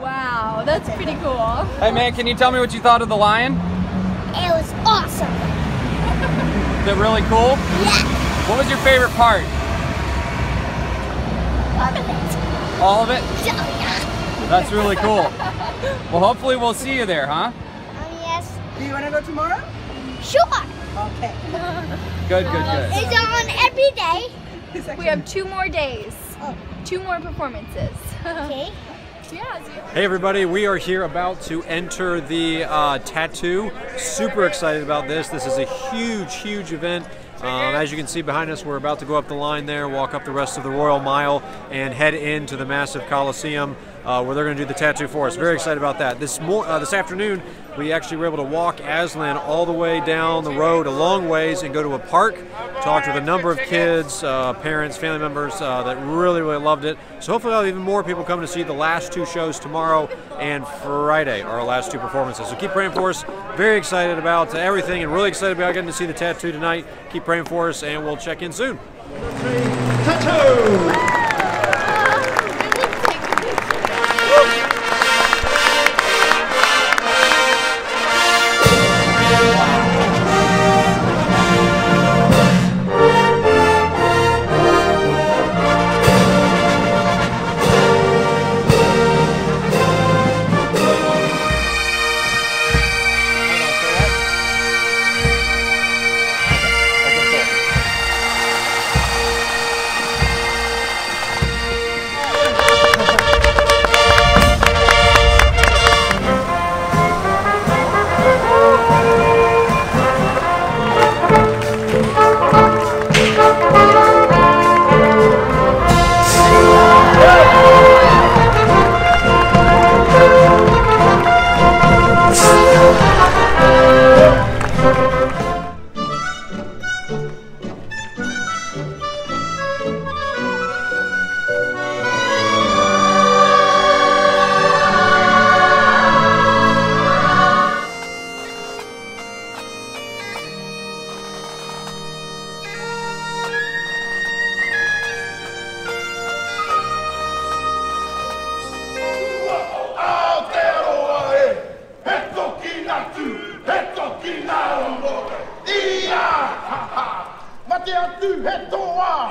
Wow, that's pretty cool. Hey man, can you tell me what you thought of the lion? It was awesome. Is it really cool? Yeah. What was your favorite part? Love it. All of it? Oh, yeah. That's really cool. Well, hopefully we'll see you there, huh? Um, yes. Do you want to go tomorrow? Sure. Okay. Good, good, good. It's on every day. We have two more days. Oh. Two more performances. Okay. yeah, Hey everybody, we are here about to enter the uh, tattoo. Super excited about this. This is a huge, huge event. Um, as you can see behind us, we're about to go up the line there, walk up the rest of the Royal Mile, and head into the massive Coliseum uh, where they're going to do the tattoo for us. Very excited about that. This mor- uh, this afternoon, we actually were able to walk Aslan all the way down the road a long ways and go to a park. Talked with a number of kids, uh, parents, family members uh, that really, really loved it. So hopefully, I'll have even more people come to see the last two shows tomorrow and Friday, our last two performances. So keep praying for us. Very excited about everything and really excited about getting to see the tattoo tonight. Keep praying for us, and we'll check in soon. Tattoo! du, hette Hoa!